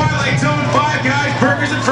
Twilight Zone, Five Guys, Burgers and Fries.